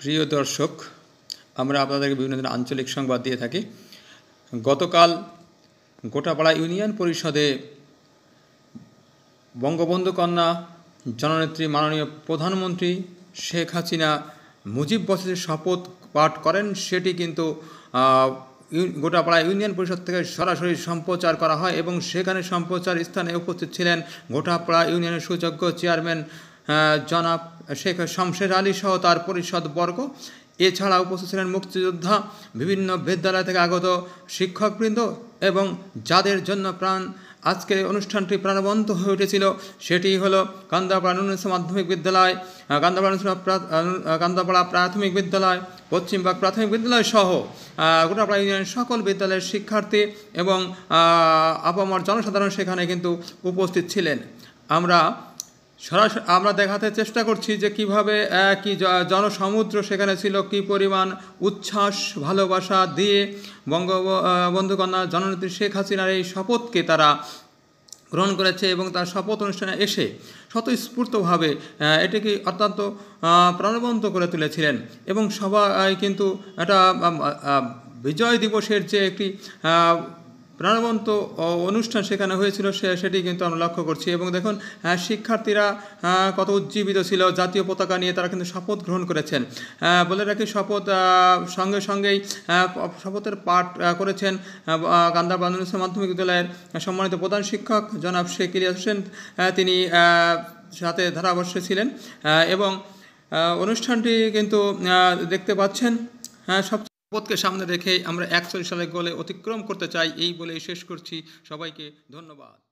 প্রিয় দর্শক, আমরা আপনাদেরকে বিভিন্ন ধরনের আঞ্চলিক সংবাদ দিয়ে থাকি। গতকাল গোটাপাড়া ইউনিয়ন পরিষদে বঙ্গবন্ধু কন্যা জননেত্রী মাননীয় প্রধানমন্ত্রী শেখ হাসিনা মুজিব বসের শপথ পাঠ করেন, সেটি কিন্তু গোটাপাড়া ইউনিয়ন পরিষদ থেকে সরাসরি সম্প্রচার করা হয় এবং সেখানে সম্প্রচার স্থানে উপস্থিত ছিলেন গোটাপাড়া ইউনিয়নের সুযোগ্য চেয়ারম্যান জনাব শেখ শমশের আলী সহ তার পরিষদ বর্গ। এছাড়া উপস্থিত ছিলেন মুক্তিযোদ্ধা, বিভিন্ন বিদ্যালয় থেকে আগত শিক্ষকবৃন্দ এবং যাদের জন্য প্রাণ আজকের অনুষ্ঠানটি প্রাণবন্ত হয়ে উঠেছিল, সেটি হলো কান্দাপাড়া নুনস মাধ্যমিক বিদ্যালয় কান্দাপাড়া কান্দাপাড়া প্রাথমিক বিদ্যালয় পশ্চিমবাগ প্রাথমিক বিদ্যালয় সহ গোটাপাড়া ইউনিয়নের সকল বিদ্যালয়ের শিক্ষার্থী এবং আপামর জনসাধারণ সেখানে কিন্তু উপস্থিত ছিলেন। আমরা সরাসরি আমরা দেখাতে চেষ্টা করছি যে কীভাবে কি জনসমুদ্র সেখানে ছিল, কি পরিমাণ উচ্ছ্বাস, ভালোবাসা দিয়ে বঙ্গবন্ধু কন্যা জননেত্রী শেখ হাসিনার এই শপথকে তারা গ্রহণ করেছে এবং তার শপথ অনুষ্ঠানে এসে স্বতঃস্ফূর্তভাবে এটিকে অত্যন্ত প্রাণবন্ত করে তুলেছিলেন এবং সবাই কিন্তু এটা বিজয় দিবসের যে একটি প্রাণবন্ত অনুষ্ঠান সেখানে হয়েছিল সে সেটি কিন্তু আমরা লক্ষ্য করছি। এবং দেখুন শিক্ষার্থীরা কত উজ্জীবিত ছিল জাতীয় পতাকা নিয়ে তারা কিন্তু শপথ গ্রহণ করেছেন। বলে রাখি শপথ সঙ্গে সঙ্গেই শপথের পাঠ করেছেন আহ, কান্দা মাধ্যমিক বিদ্যালয়ের সম্মানিত প্রধান শিক্ষক জনাব শেখ ইলিয়াস হোসেন তিনি সাথে ধারাবর্ষে ছিলেন। এবং অনুষ্ঠানটি কিন্তু দেখতে পাচ্ছেন হ্যাঁ সব পথকে সামনে রেখে আমরা একচল্লিশ সালের গোলে অতিক্রম করতে চাই, এই বলে শেষ করছি সবাইকে ধন্যবাদ।